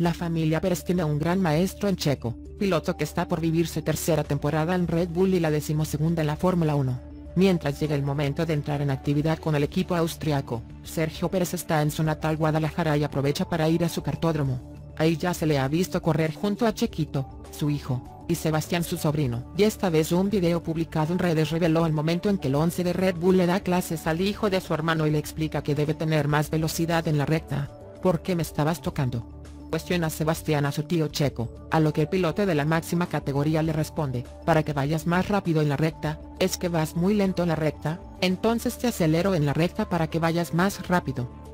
La familia Pérez tiene un gran maestro en Checo, piloto que está por vivirse tercera temporada en Red Bull y la decimosegunda en la Fórmula 1. Mientras llega el momento de entrar en actividad con el equipo austriaco, Sergio Pérez está en su natal Guadalajara y aprovecha para ir a su cartódromo. Ahí ya se le ha visto correr junto a Chequito, su hijo, y Sebastián su sobrino. Y esta vez un video publicado en redes reveló el momento en que el 11 de Red Bull le da clases al hijo de su hermano y le explica que debe tener más velocidad en la recta. ¿Por qué me estabas tocando? Cuestiona Sebastián a su tío Checo, a lo que el piloto de la máxima categoría le responde, para que vayas más rápido en la recta, es que vas muy lento en la recta, entonces te acelero en la recta para que vayas más rápido.